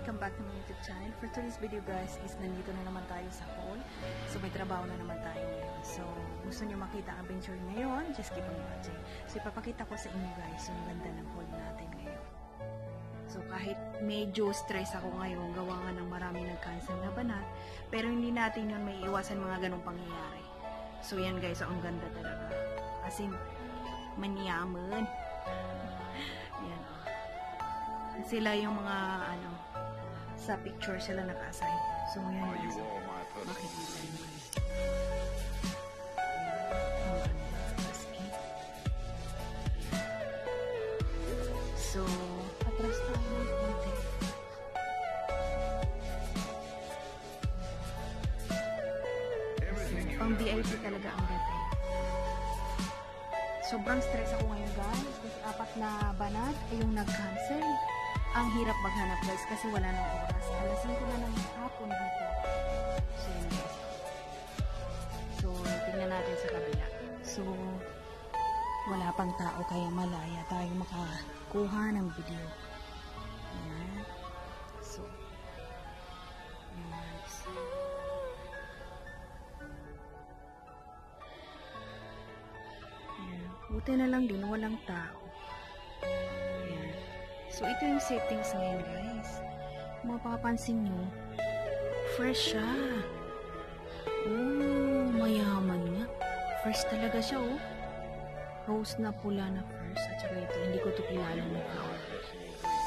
welcome back to my YouTube channel. For today's video guys is nandito na naman tayo sa hall. So may trabaho na naman tayo ngayon. So gusto nyo makita ang venture ngayon, just keep on watching. So ipapakita ko sa inyo guys yung ganda ng hall natin ngayon. So kahit medyo stress ako ngayon, gawa nga ng marami nag-cancel na banat, pero hindi natin yun may iwasan mga ganong pangyayari. So yan guys, ang ganda talaga. As in, manyaman. yan oh sila yung mga ano sa picture sila naka-assign. So yan my puppets? Makikita nyo. So, atras tayo ng konti. Pang VIP talaga ang dating. Sobrang stress ako ngayon guys. Kasi apat na banat ay yung nag-cancel. Ang hirap maghanap guys kasi wala nang oras. Alas 5 na ng hapon dito. So. So tingnan natin sa kabila. So wala pang tao kaya malaya tayo makakuha ng video. Ayan. So guys. Ayan. Buti na lang din, walang tao. So, ito yung settings ngayon, guys. Mapapansin nyo, fresh siya. Oh, mayaman nga. Fresh talaga siya, oh. Rose na pula na first. At saka ito, hindi ko to kilala na.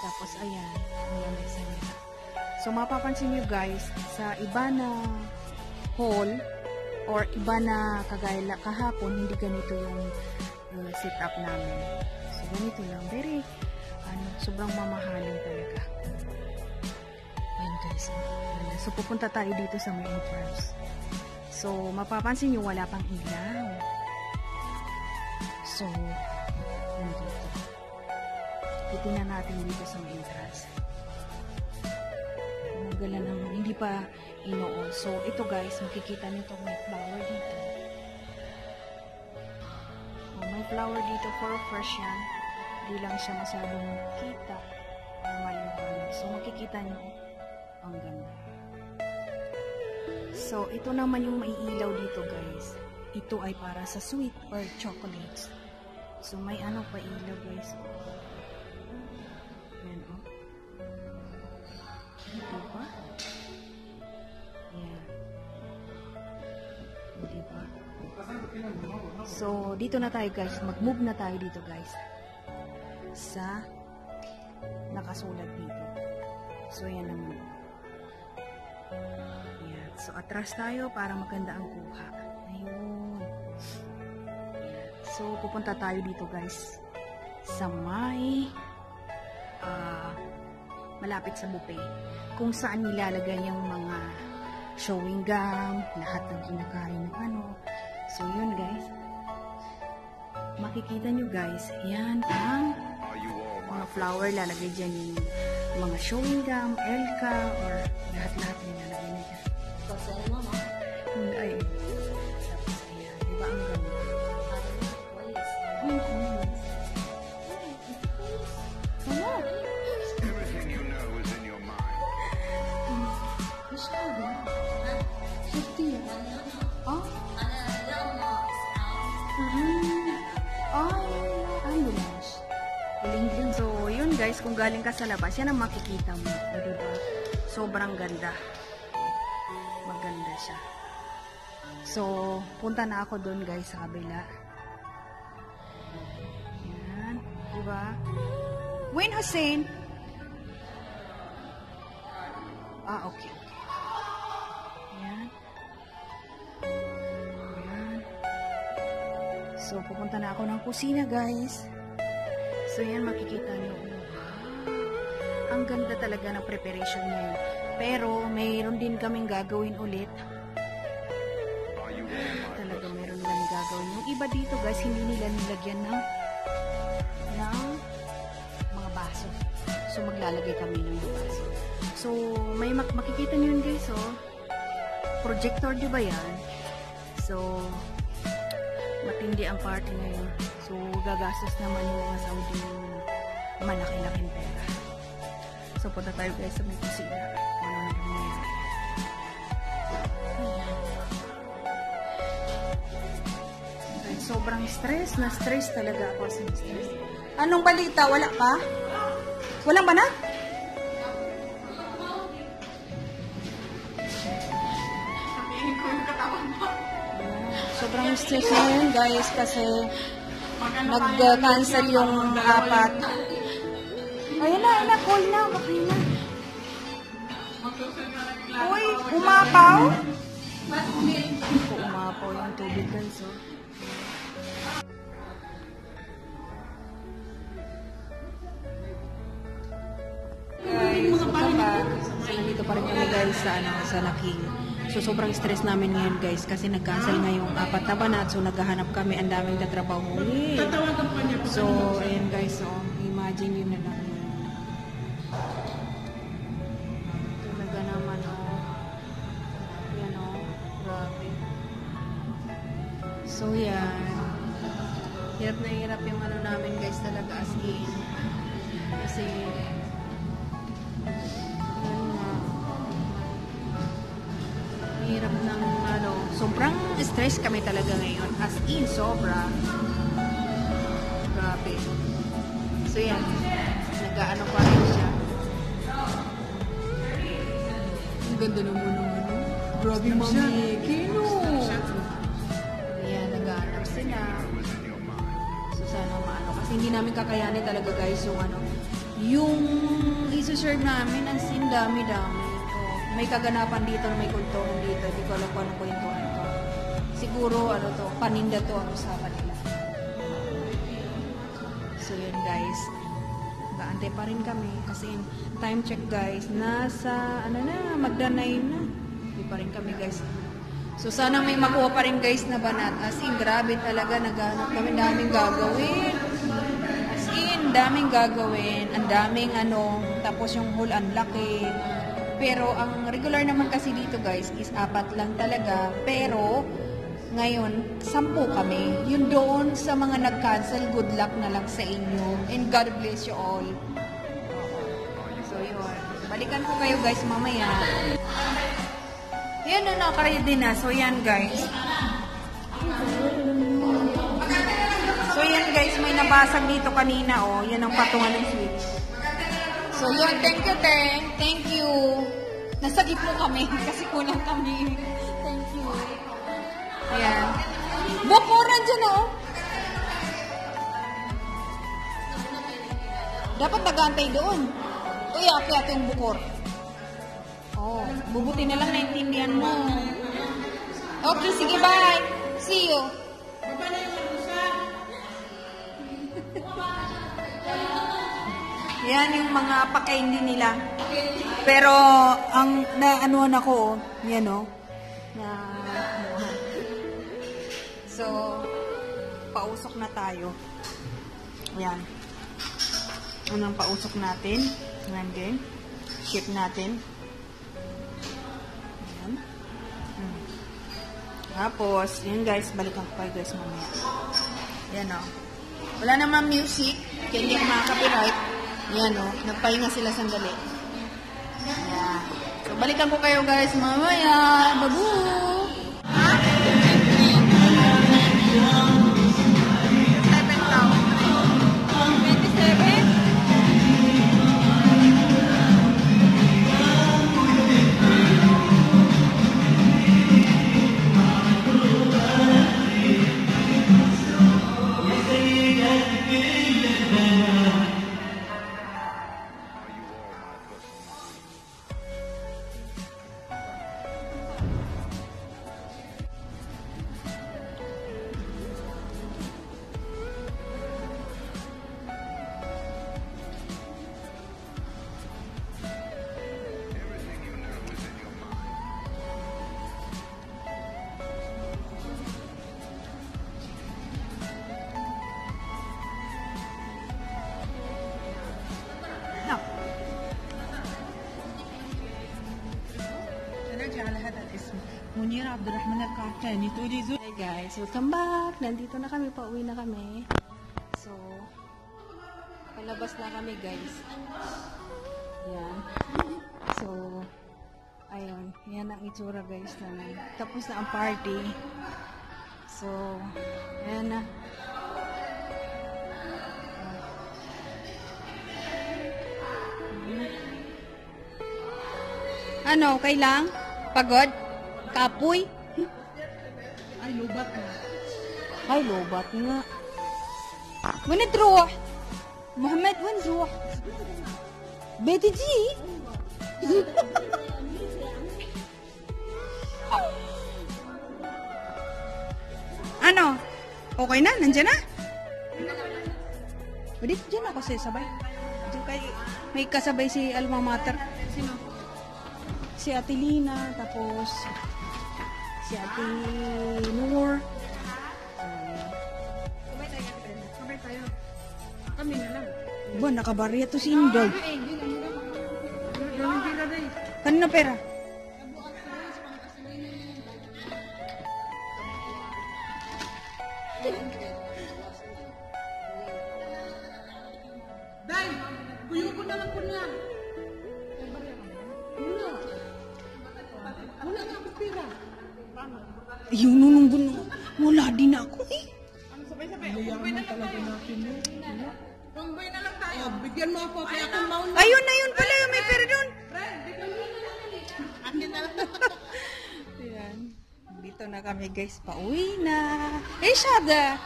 Tapos, ayan. Ayan, isa nila. So, mapapansin nyo, guys, sa iba na hall, or iba na kagaya kahapon, hindi ganito yung uh, setup namin. So, ganito lang. Very, ano, sobrang mamahalin talaga. Ayan guys. Ayan. So, pupunta tayo dito sa may entrance. So, mapapansin nyo, wala pang ilaw. So, nandito. Titingnan natin dito sa may entrance. Magala lang, hindi pa inoon. So, ito guys, makikita nyo itong may flower dito. Oh, may flower dito for fresh yan. Hindi lang siya masyadong kita. Yung hangin. So, makikita nyo, ang ganda. So, ito naman yung maiilaw dito guys. Ito ay para sa sweet or chocolates. So, may ano pa ilaw guys. Yan oh. Diba? Ayan. Diba? So, dito na tayo guys. Mag-move na tayo dito guys. Sa nakasulat dito. So, yan naman. Ayan. So, atras tayo para maganda ang kuha. Ayun. So, pupunta tayo dito guys. Sa may ah malapit sa buffet. Kung saan nilalagay yung mga showing gum, lahat ng kinakain ng ano. So, yun guys. Makikita nyo guys, yan ang mga flower lalagay dyan yung mga showing gum, elka, or lahat-lahat yung galing ka sa labas, yan ang makikita mo. Diba? Sobrang ganda. Maganda siya. So, punta na ako doon guys sa kabila. Yan. Diba? Win Hussein! Ah, okay. Yan. So, pupunta na ako ng kusina, guys. So, yan, makikita niyo. Ang ganda talaga ng preparation niya. Pero, mayroon din kaming gagawin ulit. Talaga, mayroon lang gagawin. Yung iba dito, guys, hindi nila nilagyan ng ng mga baso. So, maglalagay kami ng mga baso. So, may mak makikita niyo yun, guys, oh. Projector, di ba yan? So, matindi ang party ngayon. So, gagastos naman yung mga Saudi ng malaki-laking pera. So, punta tayo guys sa may kusina. Ano na. Ay, sobrang stress. Na-stress talaga ako stress. Anong balita? Wala pa? Walang banat? Sobrang stress ngayon guys kasi nag-cancel yung apat. Ayun na, ayun na, call na, okay na. Uy, umapaw? Umapaw yung tubig guys, oh. Guys, back. So, nandito pa rin kami guys sa, ano, sa Laking. So, sobrang stress namin ngayon guys kasi nag-cancel nga yung apat na banat. So, naghahanap kami. Ang daming tatrabaho. So, ayan guys. So, So, yan. Hirap na hirap yung ano namin guys talaga as in. Kasi, yan nga. Hirap ng ano. Sobrang stress kami talaga ngayon. As in, sobra. Grabe. So yan. Nag-ano pa rin siya. Ang ganda naman ano. Grabe, mami. Kino. Your mind. So sana maano. Kasi hindi namin kakayanin talaga guys yung ano. Yung isuserve namin, ang sin dami-dami. Oh, may kaganapan dito, may kulturan dito. Hindi ko alam kung anong kwentuhan to. Siguro, ano to, paninda to ang usapan nila. So yun guys. Gaantay pa rin kami. Kasi time check guys, nasa, ano na, magdanay na. Hindi pa rin kami guys. So sana may makuha pa rin guys na banat. As in, grabe talaga, naghanap kami, daming gagawin. As in, daming gagawin. Ang daming ano, tapos yung hole ang laki. Pero ang regular naman kasi dito guys is apat lang talaga. Pero ngayon, sampu kami. Yun doon sa mga nag-cancel, good luck na lang sa inyo. And God bless you all. So yun. Balikan ko kayo guys mamaya. Yan na, nakaready na. So, yan, guys. So, yan, guys. May nabasag dito kanina, oh. Yan ang patungan ng switch. So, yun. Thank you, Teng. Thank you. Nasa gitno kami kasi kulang kami. Thank you. Ayan. Bukuran dyan, oh. Dapat nagantay doon. Uy, akyat yung bukor. Oh, bubuti na lang naintindihan mo. Okay, sige, bye. See you. Yan yung mga pakaindi nila. Pero, ang naanuan ako, oh, yan o. Na, so, pausok na tayo. Yan. Unang pausok natin. Yan din. Ship natin. Tapos, yun guys, balikan ko kayo guys mamaya. Yan o. Wala naman music, kaya hindi ako makaka-copyright. Yan o, nagpahinga sila sandali. Yan. So, balikan ko kayo guys mamaya. Babu! Munira Abdurrahman Al-Kaftan. Ito ulit Hi guys, welcome back. Nandito na kami, pauwi na kami. So, palabas na kami guys. Yan. So, ayun. Yan ang itsura guys namin. Tapos na ang party. So, ayan na. Ano, kailang? Pagod? Kapoy? Ay, lubat na. Ay, lobat nga. وين تروح؟ محمد وين تروح؟ بيتي جي ano? Okay na? Nandiyan na? Pwede, dyan ako si sabay. Diyan kay, may kasabay si Alma Mater. Sino? Si Ate Lina, tapos si Ate Noor. Sabay tayo. Kami na lang. Ba, nakabarya to si. Daming pila day. Kanina pera? Yung nunong guno. Wala din ako eh. Kumbay na talaga natin yun. Kumbay na lang tayo. Oh, bigyan mo ako kaya kung mauna. Ayun na yun pala yung may pera doon. Akin na lang. Ayan. Dito na kami guys. Pauwi na. Eh, Shada.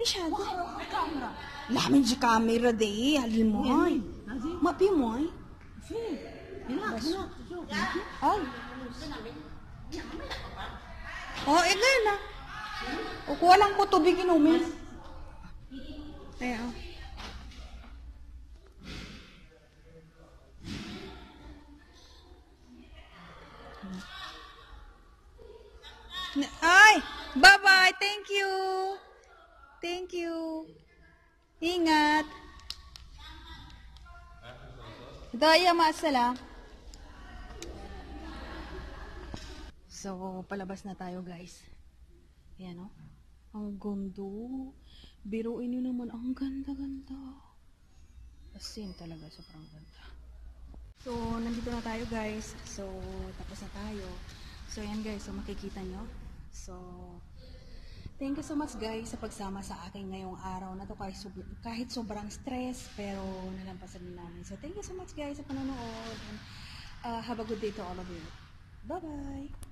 Eh, Shada. Lamin si camera de. Halil mo ay. Mapi mo ay. Ay. Oh, eh, na. O, kuha lang ko tubig inumin. Ayan. Ay! Bye-bye! Thank you! Thank you! Ingat! Daya maasala. So, palabas na tayo guys. Ayan o. Ang gundo. Biruin nyo naman. Ang ganda-ganda. As in talaga, sobrang ganda. So, nandito na tayo guys. So, tapos na tayo. So, yan guys. So, makikita nyo. So, thank you so much guys sa pagsama sa akin ngayong araw na to kahit, sob- kahit sobrang stress pero nalampasan din namin. So, thank you so much guys sa panonood and uh, have a good day to all of you. Bye-bye!